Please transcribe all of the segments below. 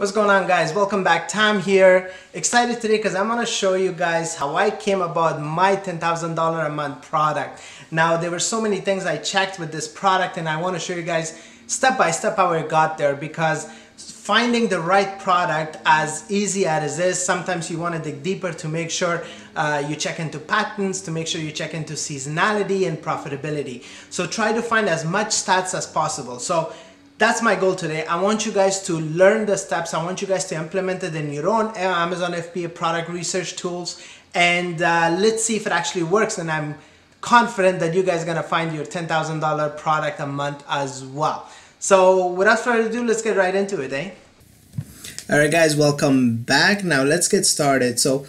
What's going on guys? Welcome back. Tam here. Excited today because I'm going to show you guys how I came about my $10,000 a month product. Now there were so many things I checked with this product and I want to show you guys step by step how I got there because finding the right product as easy as it is sometimes you want to dig deeper to make sure uh, you check into patents to make sure you check into seasonality and profitability so try to find as much stats as possible so that's my goal today. I want you guys to learn the steps. I want you guys to implement it in your own Amazon FBA product research tools. And uh, let's see if it actually works. And I'm confident that you guys are gonna find your $10,000 product a month as well. So without further ado, let's get right into it, eh? All right, guys, welcome back. Now let's get started. So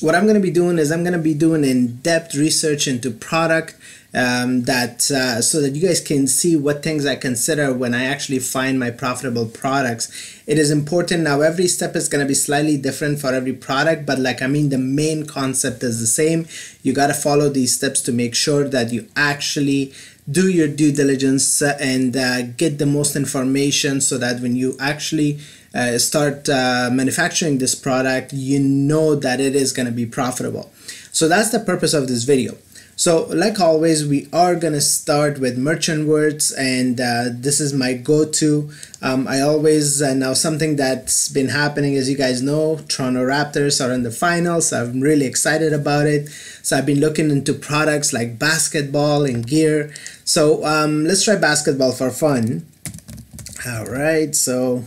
what I'm gonna be doing is I'm gonna be doing in-depth research into product um, that uh, so that you guys can see what things I consider when I actually find my profitable products. It is important now every step is going to be slightly different for every product but like I mean the main concept is the same. You got to follow these steps to make sure that you actually do your due diligence and uh, get the most information so that when you actually uh, start uh, manufacturing this product you know that it is going to be profitable. So that's the purpose of this video. So like always, we are gonna start with merchant words and uh, this is my go-to. Um, I always, uh, now something that's been happening as you guys know, Toronto Raptors are in the finals. I'm really excited about it. So I've been looking into products like basketball and gear. So um, let's try basketball for fun. All right, so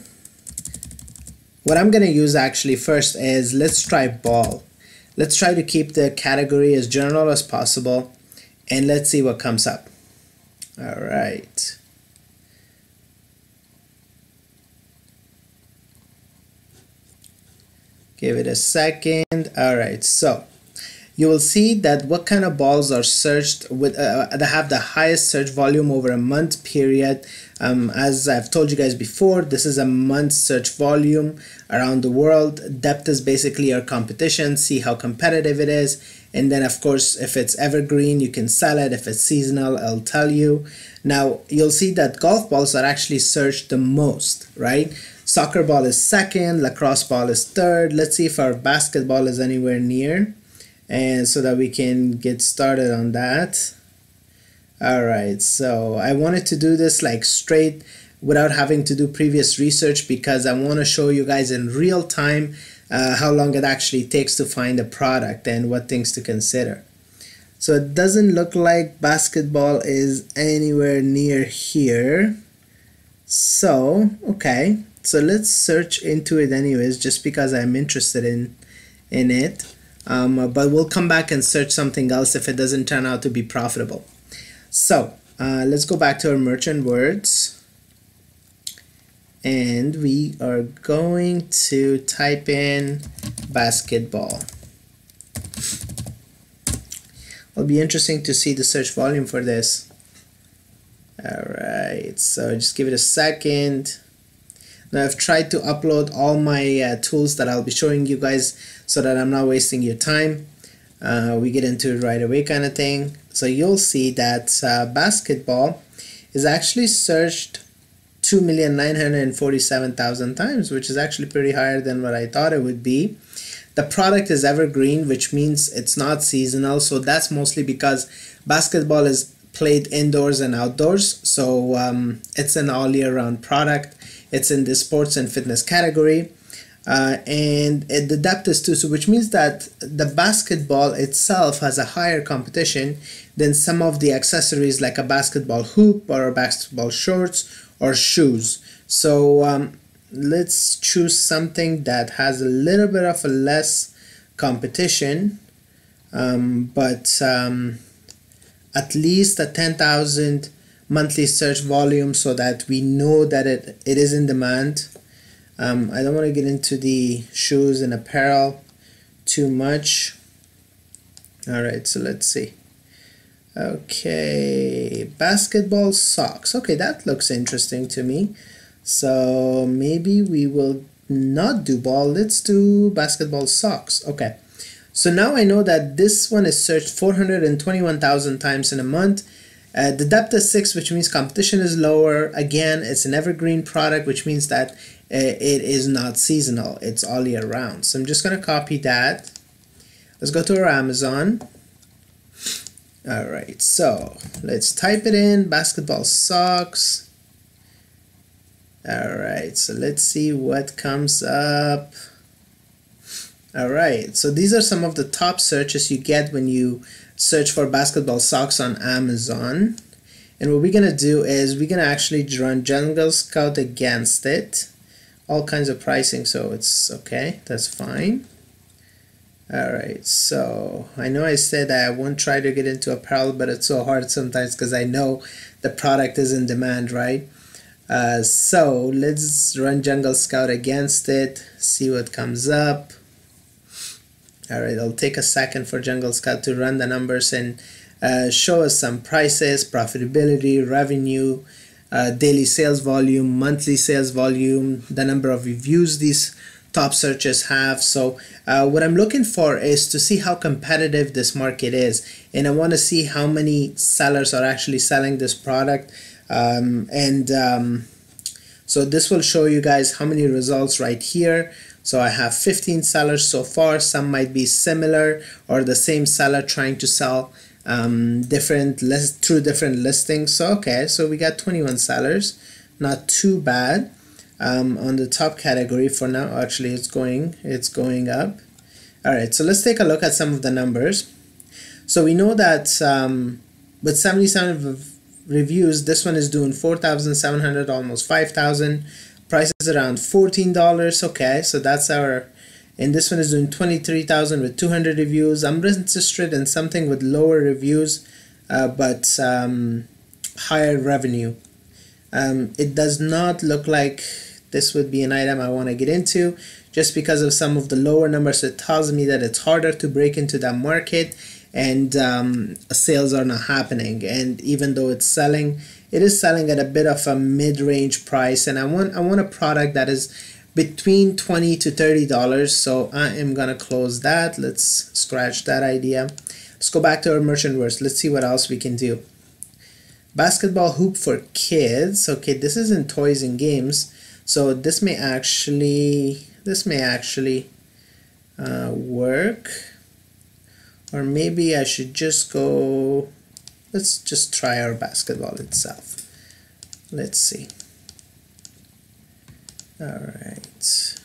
what I'm gonna use actually first is let's try ball. Let's try to keep the category as general as possible and let's see what comes up. All right. Give it a second. All right, so you will see that what kind of balls are searched with uh, that have the highest search volume over a month period. Um, as I've told you guys before this is a month search volume around the world. Depth is basically our competition see how competitive it is. And then of course if it's evergreen you can sell it. If it's seasonal I'll tell you. Now you'll see that golf balls are actually searched the most right? Soccer ball is second lacrosse ball is third. Let's see if our basketball is anywhere near and so that we can get started on that. All right so I wanted to do this like straight without having to do previous research because I want to show you guys in real time uh, how long it actually takes to find a product and what things to consider. So it doesn't look like basketball is anywhere near here. So okay so let's search into it anyways just because I'm interested in in it um, but we'll come back and search something else if it doesn't turn out to be profitable. So uh, let's go back to our merchant words and we are going to type in basketball. It'll be interesting to see the search volume for this. Alright, so just give it a second. Now I've tried to upload all my uh, tools that I'll be showing you guys so that I'm not wasting your time. Uh, we get into it right away kind of thing. So you'll see that uh, basketball is actually searched 2,947,000 times, which is actually pretty higher than what I thought it would be. The product is evergreen, which means it's not seasonal. So that's mostly because basketball is played indoors and outdoors. So um, it's an all year round product. It's in the sports and fitness category. Uh, and it, the depth is too, so which means that the basketball itself has a higher competition than some of the accessories like a basketball hoop or a basketball shorts or shoes. So um, let's choose something that has a little bit of a less competition, um, but um, at least a 10,000 monthly search volume so that we know that it, it is in demand. Um, I don't want to get into the shoes and apparel too much. Alright, so let's see. Okay, basketball socks. Okay, that looks interesting to me. So maybe we will not do ball. Let's do basketball socks. Okay. So now I know that this one is searched 421,000 times in a month uh, the depth is 6 which means competition is lower. Again it's an evergreen product which means that Eh, it is not seasonal. It's all year round. So I'm just gonna copy that. Let's go to our Amazon. Alright so let's type it in. Basketball socks alright so let's see what comes up. Alright so these are some of the top searches you get when you search for basketball socks on Amazon. And what we're gonna do is we're gonna actually run Jungle Scout against it all kinds of pricing so it's okay that's fine. Alright so I know I said I won't try to get into apparel but it's so hard sometimes because I know the product is in demand right? Uh, so let's run Jungle Scout against it see what comes up. Alright it'll take a second for Jungle Scout to run the numbers and uh, show us some prices profitability revenue uh, daily sales volume monthly sales volume the number of reviews these top searches have. So uh, what I'm looking for is to see how competitive this market is and I want to see how many sellers are actually selling this product um, and um, so this will show you guys how many results right here. So I have 15 sellers so far. Some might be similar or the same seller trying to sell um, different list through different listings. So okay so we got 21 sellers. Not too bad. Um, on the top category for now actually it's going it's going up. Alright so let's take a look at some of the numbers. So we know that um, with 77 reviews this one is doing 4,700 almost 5,000 price is around $14 okay so that's our and this one is doing 23,000 with 200 reviews. I'm interested in something with lower reviews uh, but um, higher revenue. Um, it does not look like this would be an item I want to get into just because of some of the lower numbers. It tells me that it's harder to break into that market and um, sales are not happening. And even though it's selling it is selling at a bit of a mid-range price. And I want I want a product that is between 20 to 30 dollars so I am gonna close that. Let's scratch that idea. Let's go back to our merchant words. Let's see what else we can do. Basketball hoop for kids. Okay this is in toys and games so this may actually this may actually uh, work. Or maybe I should just go let's just try our basketball itself. Let's see all right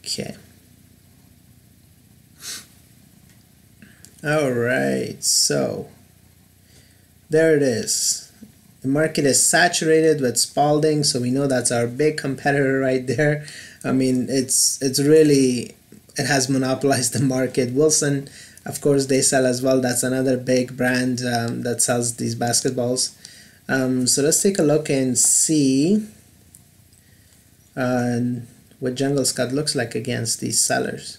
okay all right so there it is the market is saturated with Spalding, so we know that's our big competitor right there. I mean, it's it's really it has monopolized the market. Wilson, of course, they sell as well. That's another big brand um, that sells these basketballs. Um, so let's take a look and see uh, what Jungle Scout looks like against these sellers.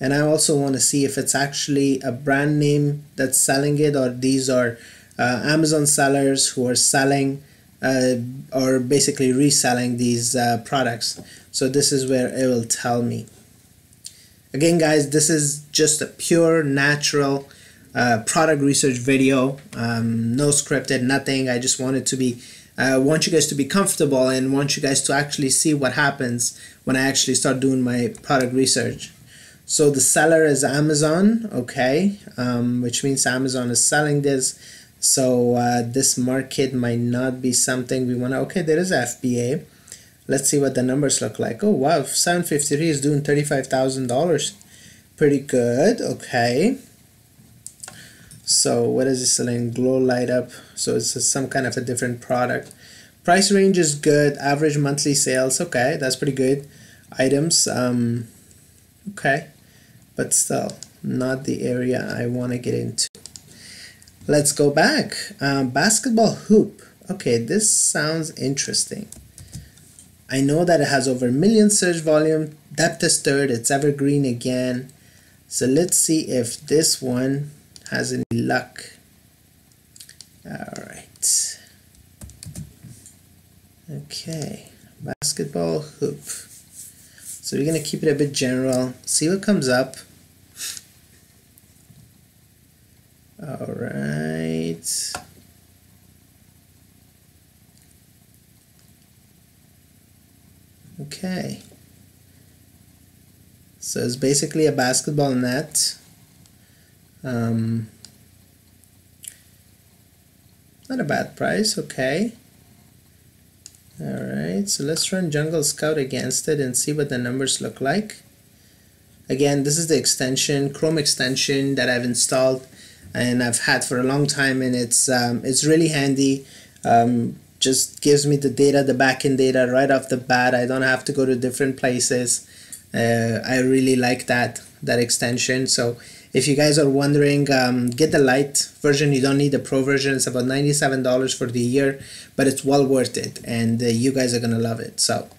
And I also want to see if it's actually a brand name that's selling it or these are uh, Amazon sellers who are selling uh, or basically reselling these uh, products. So this is where it will tell me. Again guys, this is just a pure natural uh, product research video, um, no scripted, nothing. I just wanted to be, uh, want you guys to be comfortable and want you guys to actually see what happens when I actually start doing my product research. So the seller is Amazon, okay, um, which means Amazon is selling this. So uh, this market might not be something we want to okay there is FBA let's see what the numbers look like. Oh wow 753 is doing $35,000 pretty good okay so what is it selling glow light up so it's some kind of a different product price range is good average monthly sales okay that's pretty good items um okay but still not the area I want to get into Let's go back. Um, basketball hoop. Okay, this sounds interesting. I know that it has over a million search volume. Depth is third. It's evergreen again. So let's see if this one has any luck. All right. Okay, basketball hoop. So we're gonna keep it a bit general. See what comes up. All right. Okay. So it's basically a basketball net. Um, not a bad price, okay. Alright, so let's run Jungle Scout against it and see what the numbers look like. Again, this is the extension, Chrome extension that I've installed and I've had for a long time and it's um, it's really handy. Um, just gives me the data, the backend data right off the bat. I don't have to go to different places. Uh, I really like that that extension. So if you guys are wondering, um, get the light version. You don't need the pro version. It's about $97 for the year, but it's well worth it, and uh, you guys are gonna love it. So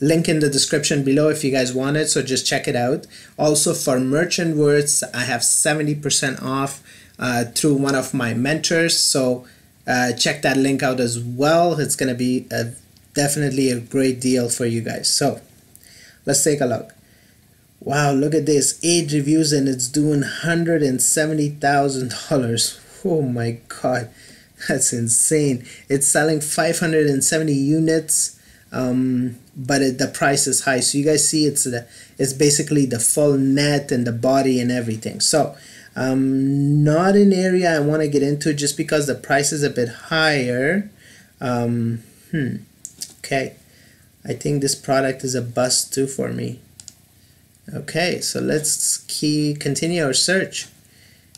link in the description below if you guys want it so just check it out also for merchant words i have 70% off uh, through one of my mentors so uh, check that link out as well it's gonna be a, definitely a great deal for you guys so let's take a look wow look at this. Eight reviews and it's doing $170,000 oh my god. That's insane. It's selling 570 units um, but it, the price is high. So you guys see it's the it's basically the full net and the body and everything. So um, not an area I want to get into just because the price is a bit higher. Um, hmm okay. I think this product is a bust too for me okay so let's key continue our search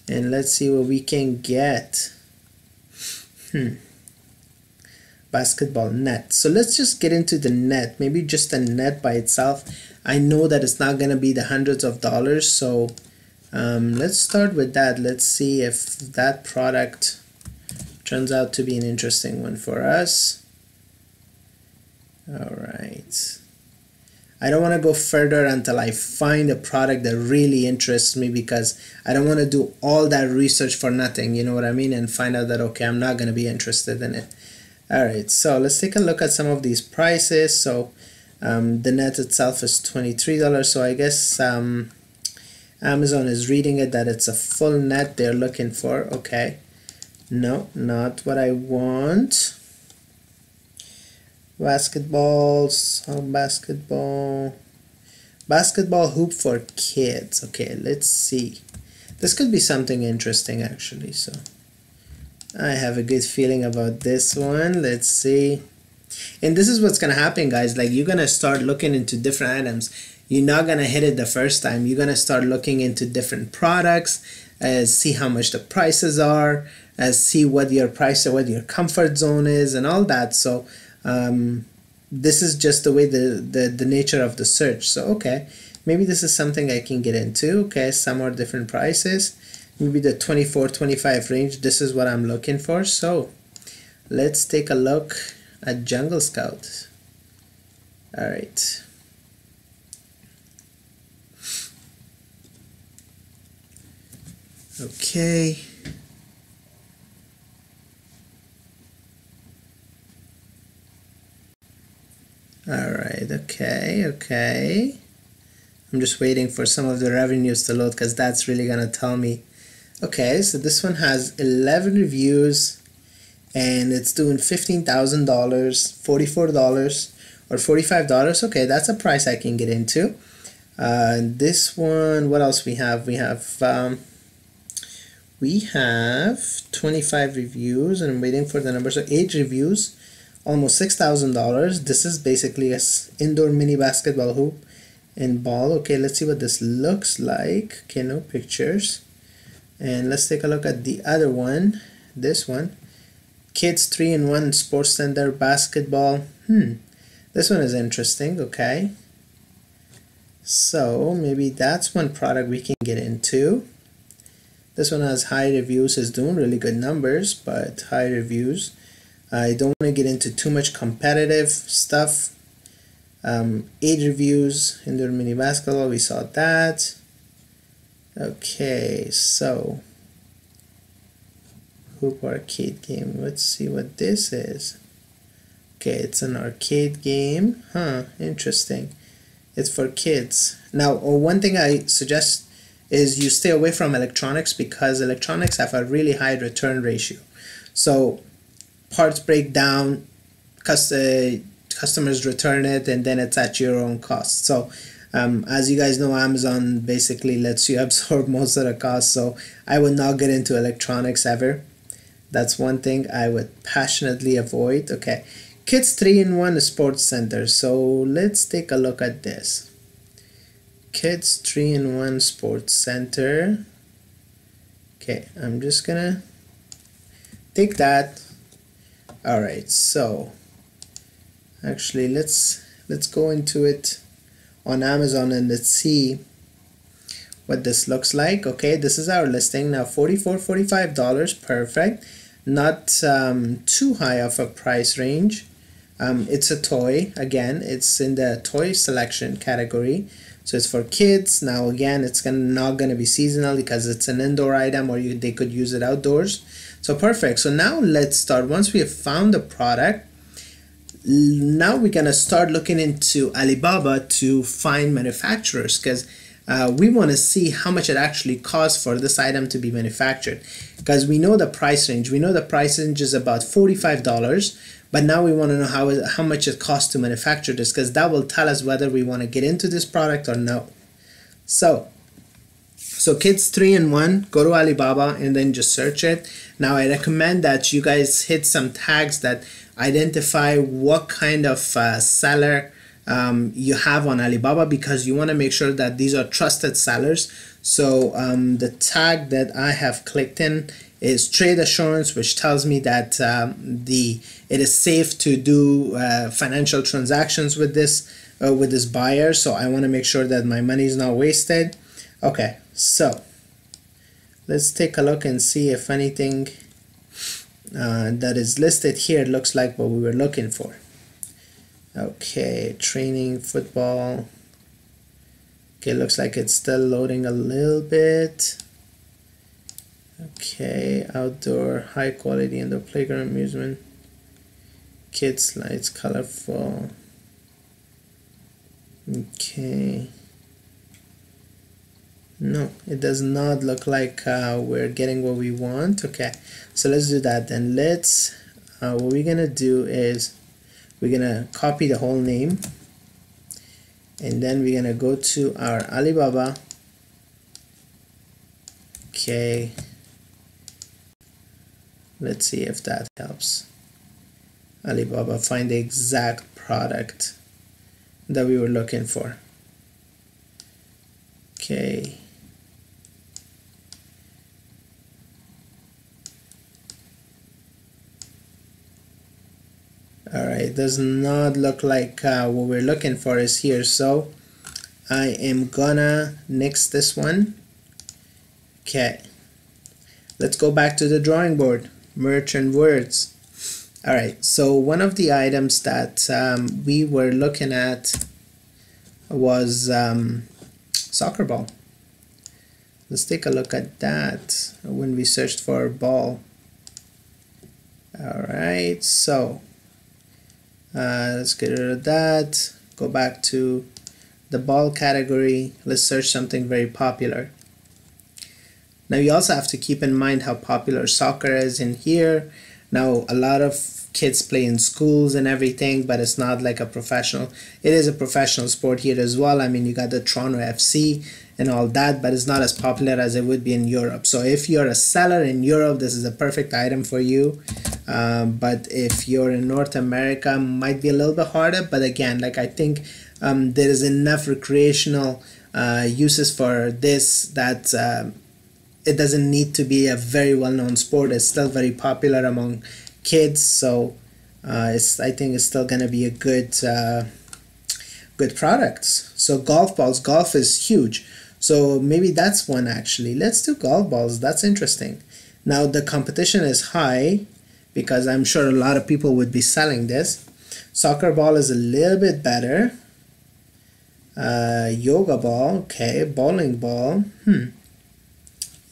and let's see what we can get hmm basketball net. So let's just get into the net, maybe just the net by itself. I know that it's not going to be the hundreds of dollars, so um, let's start with that. Let's see if that product turns out to be an interesting one for us. All right. I don't want to go further until I find a product that really interests me because I don't want to do all that research for nothing, you know what I mean, and find out that, okay, I'm not going to be interested in it. Alright, so let's take a look at some of these prices. So um, the net itself is $23, so I guess um, Amazon is reading it that it's a full net they're looking for. Okay, no, not what I want. Basketballs, oh, basketball, basketball hoop for kids. Okay, let's see. This could be something interesting actually, so. I have a good feeling about this one. Let's see. And this is what's to happen, guys. Like, you're to start looking into different items. You're not to hit it the first time. You're to start looking into different products, uh, see how much the prices are, uh, see what your price or what your comfort zone is, and all that. So, um, this is just the way the, the, the nature of the search. So, okay, maybe this is something I can get into. Okay, some are different prices. Maybe the 24 25 range this is what I'm looking for. So let's take a look at Jungle Scout. Alright okay alright okay okay I'm just waiting for some of the revenues to load because that's really gonna tell me Okay, so this one has 11 reviews and it's doing $15,000, $44 or $45. Okay, that's a price I can get into. Uh, this one, what else we have? We have um, we have 25 reviews and I'm waiting for the number. So 8 reviews, almost $6,000. This is basically a indoor mini basketball hoop and ball. Okay, let's see what this looks like. Okay, no pictures. And let's take a look at the other one. This one. Kids 3 in 1 sports center basketball. Hmm this one is interesting okay. So maybe that's one product we can get into. This one has high reviews is doing really good numbers but high reviews I don't want to get into too much competitive stuff um, 8 reviews in the mini basketball we saw that Okay, so Hoop arcade game. Let's see what this is. Okay, it's an arcade game. Huh, interesting. It's for kids. Now, uh, one thing I suggest is you stay away from electronics because electronics have a really high return ratio. So parts break down, uh, customers return it and then it's at your own cost. So um, as you guys know Amazon basically lets you absorb most of the cost so I would not get into electronics ever. That's one thing I would passionately avoid. Okay kids 3-in-1 sports center. So let's take a look at this. Kids 3-in-1 sports center. Okay I'm just gonna take that all right so actually let's let's go into it on Amazon and let's see what this looks like. Okay this is our listing. Now 44 45 dollars perfect. Not um, too high of a price range. Um, it's a toy. Again it's in the toy selection category. So it's for kids. Now again it's gonna, not gonna be seasonal because it's an indoor item or you, they could use it outdoors so perfect. So now let's start. Once we have found the product now we're gonna start looking into Alibaba to find manufacturers because uh, we want to see how much it actually costs for this item to be manufactured. Because we know the price range. We know the price range is about $45 but now we want to know how, how much it costs to manufacture this because that will tell us whether we want to get into this product or no. So so kids 3 in 1 go to Alibaba and then just search it now I recommend that you guys hit some tags that identify what kind of uh, seller um, you have on Alibaba because you want to make sure that these are trusted sellers. So um, the tag that I have clicked in is trade assurance, which tells me that um, the it is safe to do uh, financial transactions with this uh, with this buyer. So I want to make sure that my money is not wasted. Okay, so let's take a look and see if anything uh, that is listed here looks like what we were looking for. Okay, training, football. Okay, looks like it's still loading a little bit. Okay, outdoor, high quality indoor playground amusement. Kids lights, colorful. Okay. No, it does not look like uh, we're getting what we want. Okay, so let's do that then. Let's, uh, what we're gonna do is we're gonna copy the whole name and then we're gonna go to our Alibaba. Okay, let's see if that helps. Alibaba, find the exact product that we were looking for. Okay. All right does not look like uh, what we're looking for is here so I am gonna nix this one. Okay. Let's go back to the drawing board merchant words. All right so one of the items that um, we were looking at was um, soccer ball. Let's take a look at that when we searched for ball. All right so uh, let's get rid of that. Go back to the ball category. Let's search something very popular. Now you also have to keep in mind how popular soccer is in here. Now a lot of kids play in schools and everything but it's not like a professional it is a professional sport here as well. I mean you got the Toronto FC and all that but it's not as popular as it would be in Europe. So if you're a seller in Europe this is a perfect item for you. Um, but if you're in North America might be a little bit harder. But again like I think um, there is enough recreational uh, uses for this that uh, it doesn't need to be a very well-known sport. It's still very popular among kids. So uh, it's I think it's still gonna be a good uh, good products so golf balls golf is huge so maybe that's one actually let's do golf balls that's interesting now the competition is high because I'm sure a lot of people would be selling this. Soccer ball is a little bit better. Uh, yoga ball, okay. Bowling ball, hmm.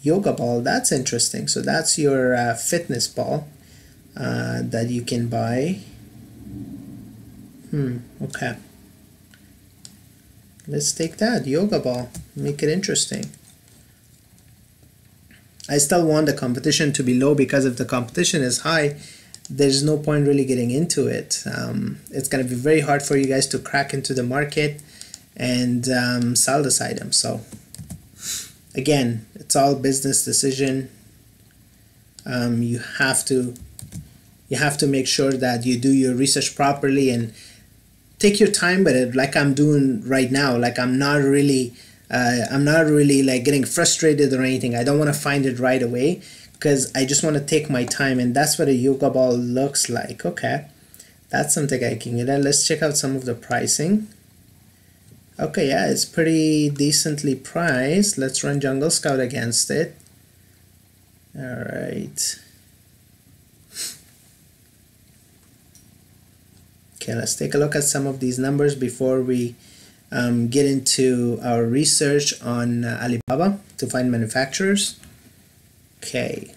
Yoga ball, that's interesting. So that's your uh, fitness ball uh, that you can buy. Hmm, okay. Let's take that, yoga ball. Make it interesting. I still want the competition to be low because if the competition is high, there's no point really getting into it. Um, it's going to be very hard for you guys to crack into the market and um, sell this item. So again, it's all business decision. Um, you have to you have to make sure that you do your research properly and take your time with it like I'm doing right now. Like I'm not really uh, I'm not really like getting frustrated or anything. I don't want to find it right away because I just want to take my time and that's what a yoga ball looks like. Okay. That's something I can get at. Let's check out some of the pricing. Okay yeah it's pretty decently priced. Let's run jungle scout against it. All right okay let's take a look at some of these numbers before we um, get into our research on uh, Alibaba to find manufacturers Okay.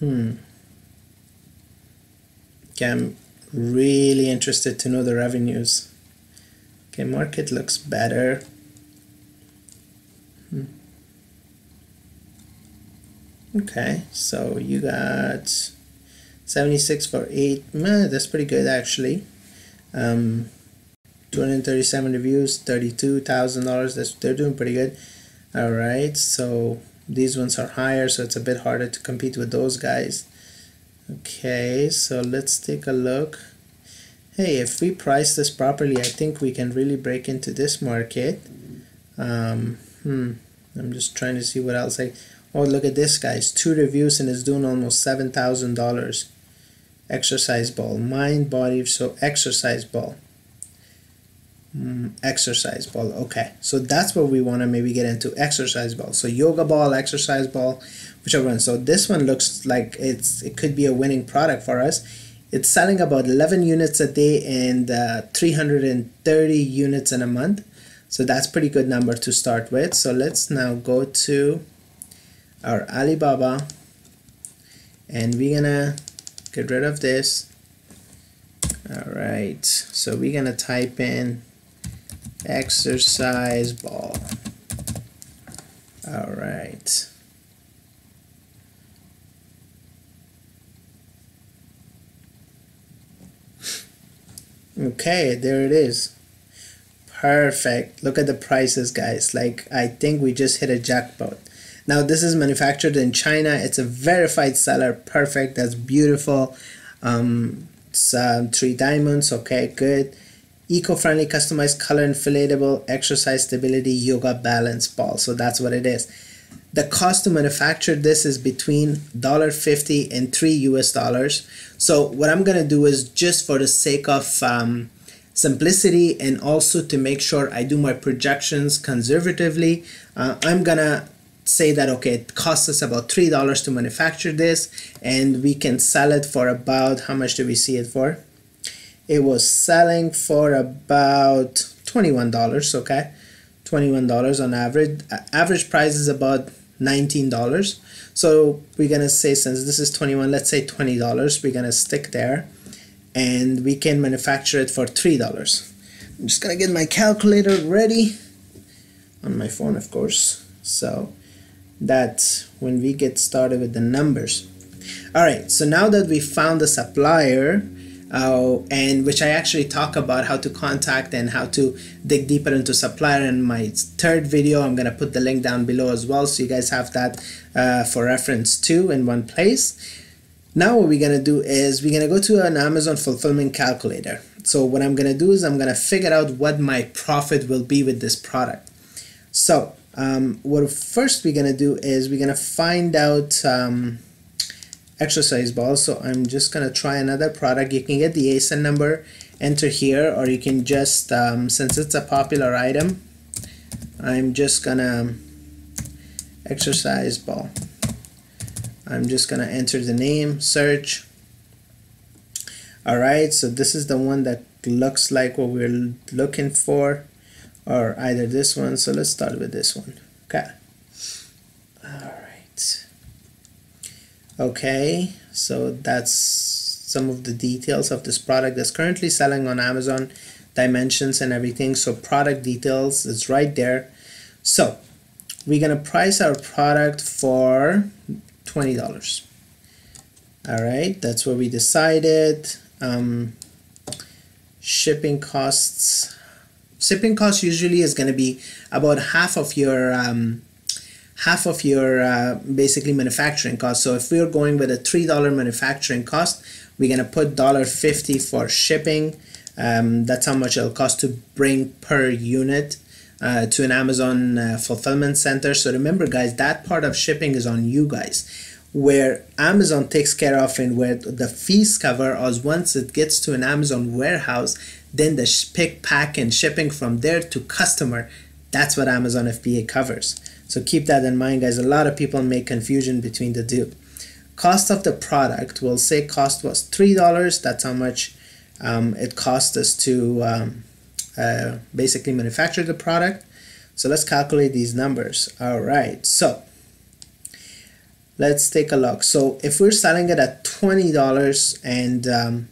Hmm. Okay, I'm really interested to know the revenues. Okay, market looks better. Hmm. Okay, so you got 76 for 8. Meh, that's pretty good actually. Um, 237 reviews, $32,000. That's They're doing pretty good all right so these ones are higher so it's a bit harder to compete with those guys okay so let's take a look hey if we price this properly I think we can really break into this market um, hmm I'm just trying to see what else I oh look at this guys two reviews and it's doing almost seven thousand dollars exercise ball. Mind body so exercise ball. Mm, exercise ball okay. So that's what we want to maybe get into exercise ball. So yoga ball exercise ball whichever one. So this one looks like it's it could be a winning product for us. It's selling about 11 units a day and uh, 330 units in a month. So that's pretty good number to start with. So let's now go to our Alibaba. And we're gonna get rid of this all right so we're gonna type in exercise ball. All right. Okay, there it is. Perfect. Look at the prices, guys. Like, I think we just hit a jackpot. Now, this is manufactured in China. It's a verified seller. Perfect. That's beautiful. Um, uh, three diamonds. Okay, good eco-friendly customized color inflatable exercise stability yoga balance ball so that's what it is the cost to manufacture this is between $1.50 and 3 US dollars so what I'm gonna do is just for the sake of um, simplicity and also to make sure I do my projections conservatively uh, I'm gonna say that okay it costs us about three dollars to manufacture this and we can sell it for about how much do we see it for? It was selling for about $21 okay? $21 on average. Average price is about $19 so we're gonna say since this is 21 let's say $20 we're gonna stick there and we can manufacture it for $3 I'm just gonna get my calculator ready on my phone of course. So that when we get started with the numbers alright so now that we found the supplier uh, and which I actually talk about how to contact and how to dig deeper into supplier in my third video. I'm gonna put the link down below as well so you guys have that uh, for reference too in one place. Now what we're gonna do is we're gonna go to an Amazon fulfillment calculator. So what I'm gonna do is I'm gonna figure out what my profit will be with this product. So um, what first we're gonna do is we're gonna find out um, exercise ball. So I'm just gonna try another product. You can get the ASIN number enter here or you can just um, since it's a popular item I'm just gonna exercise ball. I'm just gonna enter the name search. Alright so this is the one that looks like what we're looking for or either this one so let's start with this one. Okay. All right. okay so that's some of the details of this product that's currently selling on Amazon dimensions and everything. So product details is right there. So we're gonna price our product for $20 all right that's what we decided. Um, shipping costs shipping cost usually is going to be about half of your um, half of your uh, basically manufacturing cost so if we're going with a three dollar manufacturing cost we're going to put dollar fifty for shipping um, that's how much it'll cost to bring per unit uh, to an Amazon uh, fulfillment center. So remember, guys, that part of shipping is on you guys. Where Amazon takes care of and where the fees cover us once it gets to an Amazon warehouse, then the pick, pack, and shipping from there to customer. That's what Amazon FBA covers. So keep that in mind, guys. A lot of people make confusion between the two. Cost of the product, we'll say cost was $3. That's how much um, it cost us to um, uh, basically manufacture the product. So let's calculate these numbers. All right, so let's take a look. So if we're selling it at $20 and um,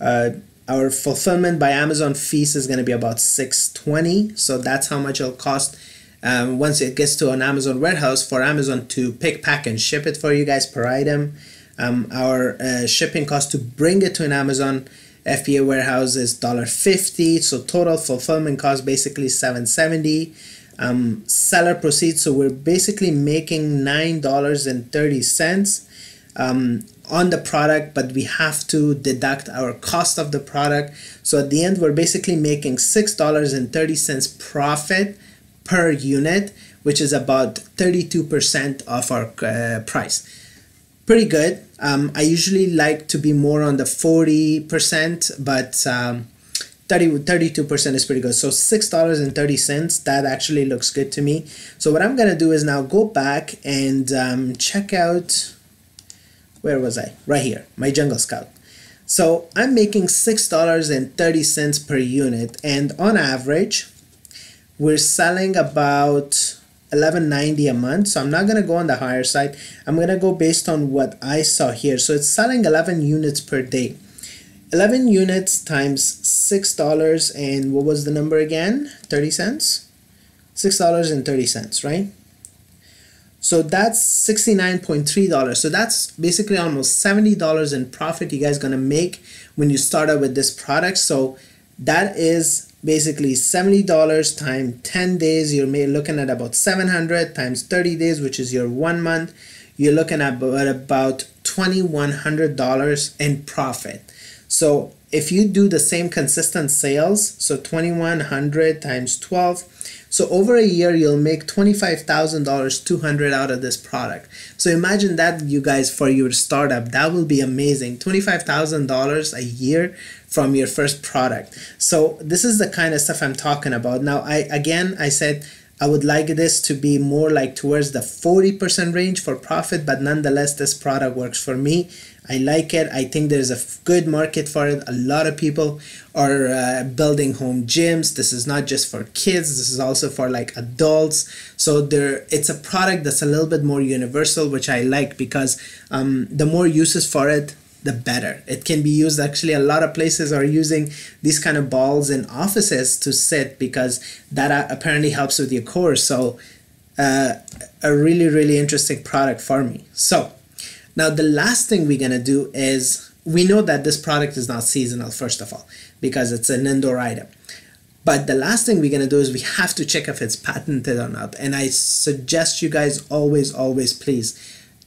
uh, our fulfillment by Amazon fees is going to be about 620 so that's how much it'll cost um, once it gets to an Amazon warehouse for Amazon to pick pack and ship it for you guys per item um, our uh, shipping cost to bring it to an Amazon FBA warehouse is $1.50. So total fulfillment cost basically 770 um, seller proceeds. So we're basically making $9.30 um, on the product, but we have to deduct our cost of the product. So at the end, we're basically making $6.30 profit per unit, which is about 32% of our uh, price pretty good. Um, I usually like to be more on the 40%, but um, 30, 32% is pretty good. So $6.30, that actually looks good to me. So what I'm going to do is now go back and um, check out, where was I? Right here, my Jungle Scout. So I'm making $6.30 per unit and on average, we're selling about 1190 a month. So i'm not going to go on the higher side. I'm going to go based on what i saw here. So it's selling 11 units per day. 11 units times six dollars and what was the number again? 30 cents? Six dollars and 30 cents right so that's $69.3 so that's basically almost $70 in profit you guys gonna make when you start out with this product. So that is basically $70 times 10 days. You're looking at about 700 times 30 days which is your one month. You're looking at about $2100 in profit. So if you do the same consistent sales so 2100 times 12 so over a year, you'll make $25,000, 200 out of this product. So imagine that you guys for your startup, that will be amazing. $25,000 a year from your first product. So this is the kind of stuff I'm talking about. Now, I again, I said I would like this to be more like towards the 40% range for profit, but nonetheless, this product works for me. I like it. I think there's a good market for it. A lot of people are uh, building home gyms. This is not just for kids. This is also for like adults. So there, it's a product that's a little bit more universal, which I like because um, the more uses for it, the better. It can be used actually a lot of places are using these kind of balls in offices to sit because that uh, apparently helps with your core. So uh, a really, really interesting product for me. So now the last thing we're gonna do is we know that this product is not seasonal first of all because it's an indoor item. But the last thing we're gonna do is we have to check if it's patented or not. And I suggest you guys always, always please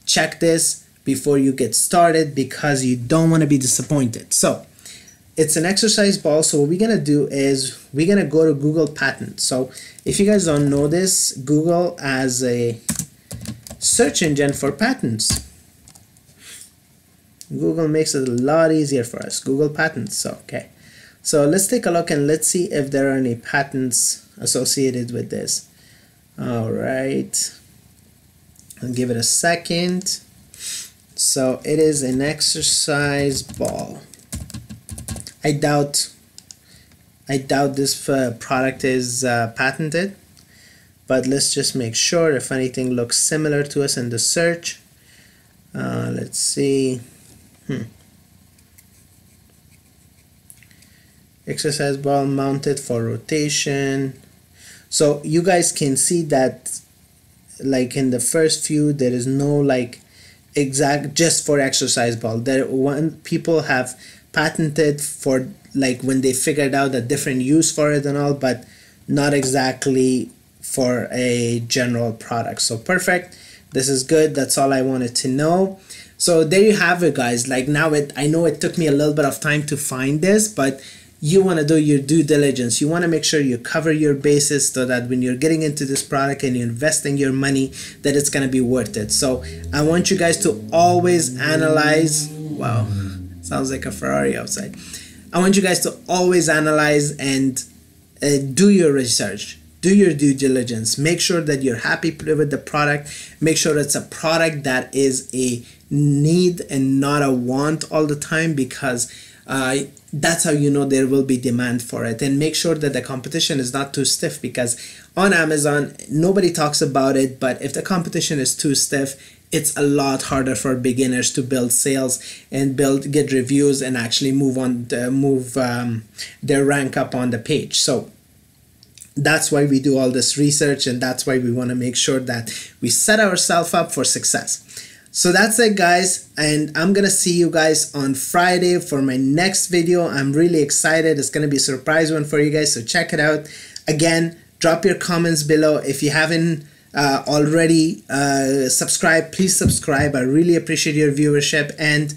check this before you get started because you don't want to be disappointed. So it's an exercise ball. So what we're gonna do is we're gonna go to Google Patent. So if you guys don't know this, Google as a search engine for patents. Google makes it a lot easier for us. Google Patents. Okay. So let's take a look and let's see if there are any patents associated with this. All right. I'll give it a second. So it is an exercise ball. I doubt I doubt this uh, product is uh, patented, but let's just make sure if anything looks similar to us in the search. Uh, let's see. Hmm. Exercise ball mounted for rotation. So you guys can see that like in the first few there is no like exact just for exercise ball. There one people have patented for like when they figured out a different use for it and all, but not exactly for a general product. So perfect. This is good. That's all I wanted to know. So there you have it guys. Like now it I know it took me a little bit of time to find this, but you want to do your due diligence. You want to make sure you cover your bases so that when you're getting into this product and you're investing your money, that it's going to be worth it. So I want you guys to always analyze. Wow, sounds like a Ferrari outside. I want you guys to always analyze and uh, do your research. Do your due diligence. Make sure that you're happy with the product. Make sure it's a product that is a need and not a want all the time because uh, that's how you know there will be demand for it and make sure that the competition is not too stiff because on amazon nobody talks about it but if the competition is too stiff it's a lot harder for beginners to build sales and build get reviews and actually move on to, move um, their rank up on the page so that's why we do all this research and that's why we want to make sure that we set ourselves up for success so that's it guys and I'm gonna see you guys on Friday for my next video. I'm really excited. It's gonna be a surprise one for you guys so check it out. Again drop your comments below if you haven't uh, already uh, subscribed please subscribe I really appreciate your viewership and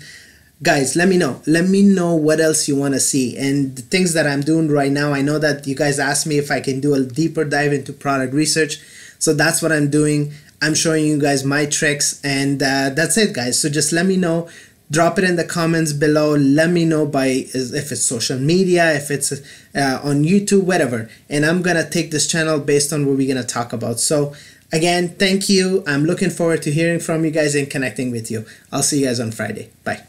guys let me know. Let me know what else you want to see. And the things that I'm doing right now I know that you guys asked me if I can do a deeper dive into product research. So that's what I'm doing. I'm showing you guys my tricks and uh, that's it guys. So just let me know. Drop it in the comments below. Let me know by if it's social media if it's uh, on youtube whatever. And i'm gonna take this channel based on what we're gonna talk about. So again thank you. I'm looking forward to hearing from you guys and connecting with you. I'll see you guys on friday. Bye